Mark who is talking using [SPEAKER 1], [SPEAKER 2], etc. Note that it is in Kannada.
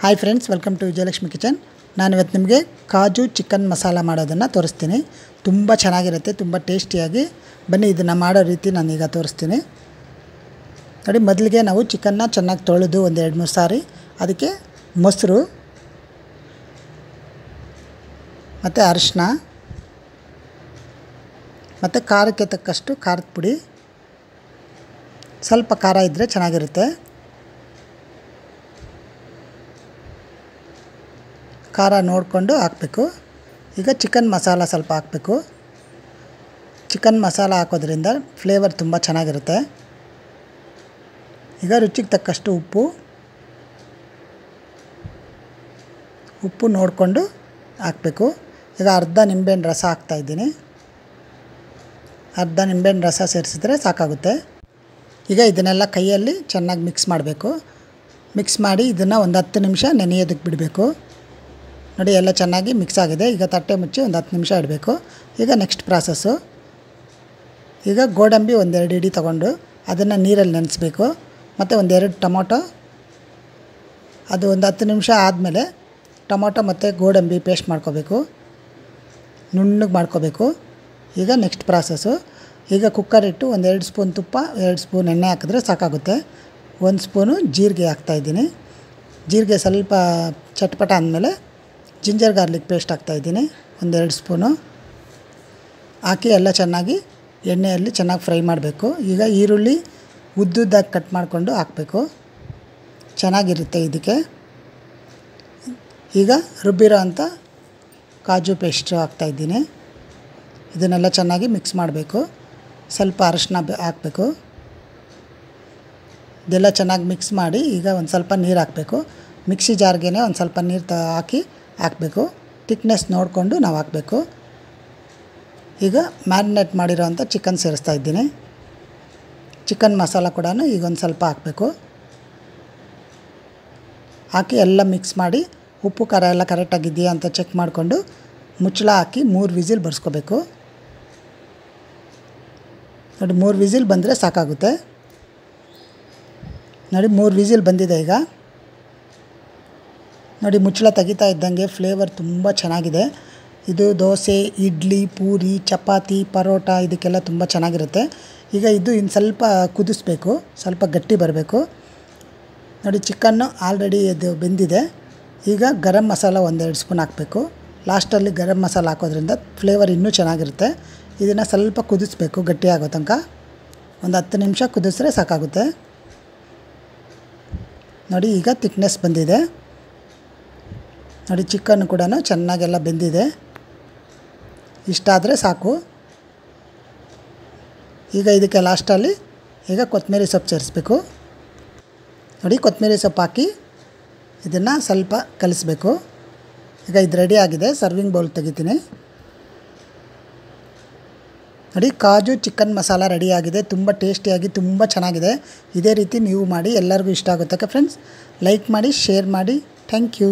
[SPEAKER 1] Hi friends welcome to Vijayalakshmi kitchen ನಾನು ಇವತ್ತು ನಿಮಗೆ ಕಾಜು ಚಿಕನ್ ಮಸಾಲ ಮಾಡೋದನ್ನು ತೋರಿಸ್ತೀನಿ. ತುಂಬ ಚೆನ್ನಾಗಿರುತ್ತೆ, ತುಂಬ ಟೇಸ್ಟಿಯಾಗಿ. ಬನ್ನಿ, ಇದನ್ನು ಮಾಡೋ ರೀತಿ ನಾನು ಈಗ ತೋರಿಸ್ತೀನಿ. ನೋಡಿ, ಮೊದಲಿಗೆ ನಾವು ಚಿಕನ್ನ ಚೆನ್ನಾಗಿ ತೊಳೆದು ಒಂದು ಎರಡು ಮೂರು ಸಾರಿ. ಅದಕ್ಕೆ ಮೊಸರು, ಮತ್ತು ಅರಿಶಿನ ಮತ್ತು ಖಾರಕ್ಕೆ ತಕ್ಕಷ್ಟು ಖಾರದ ಪುಡಿ. ಸ್ವಲ್ಪ ಖಾರ ಇದ್ದರೆ ಚೆನ್ನಾಗಿರುತ್ತೆ. ಖಾರ ನೋಡಿಕೊಂಡು ಹಾಕಬೇಕು. ಈಗ ಚಿಕನ್ ಮಸಾಲ ಸ್ವಲ್ಪ ಹಾಕಬೇಕು. ಚಿಕನ್ ಮಸಾಲ ಹಾಕೋದ್ರಿಂದ ಫ್ಲೇವರ್ ತುಂಬ ಚೆನ್ನಾಗಿರುತ್ತೆ. ಈಗ ರುಚಿಗೆ ತಕ್ಕಷ್ಟು ಉಪ್ಪು. ಉಪ್ಪು ನೋಡಿಕೊಂಡು ಹಾಕಬೇಕು. ಈಗ ಅರ್ಧ ನಿಂಬೆಹಣ್ಣು ರಸ ಹಾಕ್ತಾಯಿದ್ದೀನಿ ಅರ್ಧ ನಿಂಬೆಹಣ್ಣು ರಸ ಸೇರಿಸಿದ್ರೆ ಸಾಕಾಗುತ್ತೆ. ಈಗ ಇದನ್ನೆಲ್ಲ ಕೈಯಲ್ಲಿ ಚೆನ್ನಾಗಿ ಮಿಕ್ಸ್ ಮಾಡಬೇಕು. ಮಿಕ್ಸ್ ಮಾಡಿ ಇದನ್ನು ಒಂದು ಹತ್ತು ನಿಮಿಷ ನೆನೆಯೋದಕ್ಕೆ ಬಿಡಬೇಕು. ನೋಡಿ, ಎಲ್ಲ ಚೆನ್ನಾಗಿ ಮಿಕ್ಸ್ ಆಗಿದೆ. ಈಗ ತಟ್ಟೆ ಮುಚ್ಚಿ ಒಂದು ಹತ್ತು ನಿಮಿಷ ಇಡಬೇಕು. ಈಗ ನೆಕ್ಸ್ಟ್ ಪ್ರಾಸೆಸ್ಸು ಈಗ ಗೋಡಂಬಿ ಒಂದೆರಡು ಇಡಿ ತೊಗೊಂಡು ಅದನ್ನು ನೀರಲ್ಲಿ ನೆನೆಸ್ಬೇಕು. ಮತ್ತು ಒಂದೆರಡು ಟೊಮೊಟೊ. ಅದು ಒಂದು ಹತ್ತು ನಿಮಿಷ ಆದಮೇಲೆ ಟೊಮೊಟೊ ಮತ್ತು ಗೋಡಂಬಿ ಪೇಸ್ಟ್ ಮಾಡ್ಕೋಬೇಕು. ನುಣ್ಣಗೆ ಮಾಡ್ಕೋಬೇಕು. ಈಗ ನೆಕ್ಸ್ಟ್ ಪ್ರಾಸೆಸ್ಸು ಈಗ ಕುಕ್ಕರ್ ಇಟ್ಟು ಒಂದೆರಡು ಸ್ಪೂನ್ ತುಪ್ಪ, ಎರಡು ಸ್ಪೂನ್ ಎಣ್ಣೆ ಹಾಕಿದ್ರೆ ಸಾಕಾಗುತ್ತೆ. ಒಂದು ಸ್ಪೂನು ಜೀರಿಗೆ ಹಾಕ್ತಾಯಿದ್ದೀನಿ ಜೀರಿಗೆ ಸ್ವಲ್ಪ ಚಟ್ಪಟ ಅಂದಮೇಲೆ ಜಿಂಜರ್ ಗಾರ್ಲಿಕ್ ಪೇಸ್ಟ್ ಹಾಕ್ತಾಯಿದ್ದೀನಿ ಒಂದೆರಡು ಸ್ಪೂನು. ಹಾಕಿ ಎಲ್ಲ ಚೆನ್ನಾಗಿ ಎಣ್ಣೆಯಲ್ಲಿ ಚೆನ್ನಾಗಿ ಫ್ರೈ ಮಾಡಬೇಕು. ಈಗ ಈರುಳ್ಳಿ ಉದ್ದುದ್ದಾಗಿ ಕಟ್ ಮಾಡಿಕೊಂಡು ಹಾಕಬೇಕು. ಚೆನ್ನಾಗಿರುತ್ತೆ ಇದಕ್ಕೆ. ಈಗ ರುಬ್ಬಿರೋ ಅಂಥ ಕಾಜು ಪೇಸ್ಟು ಹಾಕ್ತಾಯಿದ್ದೀನಿ ಇದನ್ನೆಲ್ಲ ಚೆನ್ನಾಗಿ ಮಿಕ್ಸ್ ಮಾಡಬೇಕು. ಸ್ವಲ್ಪ ಅರಶಿನ ಹಾಕಬೇಕು. ಇದೆಲ್ಲ ಚೆನ್ನಾಗಿ ಮಿಕ್ಸ್ ಮಾಡಿ ಈಗ ಒಂದು ಸ್ವಲ್ಪ ನೀರು ಹಾಕಬೇಕು. ಮಿಕ್ಸಿ ಜಾರ್ಗೆ ಒಂದು ಸ್ವಲ್ಪ ನೀರು ತ ಹಾಕಿ ಹಾಕಬೇಕು. ತಿಕ್ನೆಸ್ ನೋಡಿಕೊಂಡು ನಾವು ಹಾಕಬೇಕು. ಈಗ ಮ್ಯಾರಿನೇಟ್ ಮಾಡಿರೋವಂಥ ಚಿಕನ್ ಸೇರಿಸ್ತಾ ಇದ್ದೀನಿ. ಚಿಕನ್ ಮಸಾಲ ಕೂಡ ಈಗ ಒಂದು ಸ್ವಲ್ಪ ಹಾಕಬೇಕು. ಹಾಕಿ ಎಲ್ಲ ಮಿಕ್ಸ್ ಮಾಡಿ, ಉಪ್ಪು, ಖಾರ ಎಲ್ಲ ಕರೆಕ್ಟಾಗಿದೆಯಾ ಅಂತ ಚೆಕ್ ಮಾಡಿಕೊಂಡು ಮುಚ್ಚಳ ಹಾಕಿ ಮೂರು ವಿಸಿಲ್ ಬರ್ಸ್ಕೋಬೇಕು. ನೋಡಿ, ಮೂರು ವಿಸಿಲ್ ಬಂದರೆ ಸಾಕಾಗುತ್ತೆ. ನೋಡಿ, ಮೂರು ವಿಸಿಲ್ ಬಂದಿದೆ ಈಗ. ನೋಡಿ, ಮುಚ್ಚಳ ತೆಗಿತಾ ಇದ್ದಂಗೆ ಫ್ಲೇವರ್ ತುಂಬ ಚೆನ್ನಾಗಿದೆ. ಇದು ದೋಸೆ, ಇಡ್ಲಿ, ಪೂರಿ, ಚಪಾತಿ, ಪರೋಟ, ಇದಕ್ಕೆಲ್ಲ ತುಂಬ ಚೆನ್ನಾಗಿರುತ್ತೆ. ಈಗ ಇದು ಇನ್ನು ಸ್ವಲ್ಪ ಕುದಿಸ್ಬೇಕು, ಸ್ವಲ್ಪ ಗಟ್ಟಿ ಬರಬೇಕು. ನೋಡಿ ಚಿಕನ್ನು ಆಲ್ರೆಡಿ ಇದು ಬೆಂದಿದೆ. ಈಗ ಗರಂ ಮಸಾಲ ಒಂದೆರಡು ಸ್ಪೂನ್ ಹಾಕಬೇಕು. ಲಾಸ್ಟಲ್ಲಿ ಗರಂ ಮಸಾಲ ಹಾಕೋದ್ರಿಂದ ಫ್ಲೇವರ್ ಇನ್ನೂ ಚೆನ್ನಾಗಿರುತ್ತೆ. ಇದನ್ನು ಸ್ವಲ್ಪ ಕುದಿಸ್ಬೇಕು ಗಟ್ಟಿಯಾಗೋ ತನಕ. ಒಂದು ಹತ್ತು ನಿಮಿಷ ಕುದಿಸ್ರೆ ಸಾಕಾಗುತ್ತೆ. ನೋಡಿ, ಈಗ ತಿಕ್ನೆಸ್ ಬಂದಿದೆ. ನೋಡಿ ಚಿಕನ್ ಕೂಡ ಚೆನ್ನಾಗೆಲ್ಲ ಬೆಂದಿದೆ. ಇಷ್ಟಾದರೆ ಸಾಕು. ಈಗ ಇದಕ್ಕೆ ಲಾಸ್ಟಲ್ಲಿ ಈಗ ಕೊತ್ತಂಬರಿ ಸೊಪ್ಪು ಸೇರಿಸ್ಬೇಕು. ನೋಡಿ, ಕೊತ್ತಂಬರಿ ಸೊಪ್ಪು ಹಾಕಿ ಇದನ್ನು ಸ್ವಲ್ಪ ಕಲಿಸ್ಬೇಕು. ಈಗ ಇದು ರೆಡಿ ಆಗಿದೆ ಸರ್ವಿಂಗ್ ಬೌಲ್ ತೆಗಿತೀನಿ. ನೋಡಿ, ಕಾಜು ಚಿಕನ್ ಮಸಾಲ ರೆಡಿಯಾಗಿದೆ ತುಂಬ ಟೇಸ್ಟಿಯಾಗಿ ತುಂಬ ಚೆನ್ನಾಗಿದೆ. ಇದೇ ರೀತಿ ನೀವು ಮಾಡಿ ಎಲ್ಲರಿಗೂ ಇಷ್ಟ ಆಗುತ್ತೆ ಫ್ರೆಂಡ್ಸ್ ಲೈಕ್ ಮಾಡಿ ಶೇರ್ ಮಾಡಿ. Thank you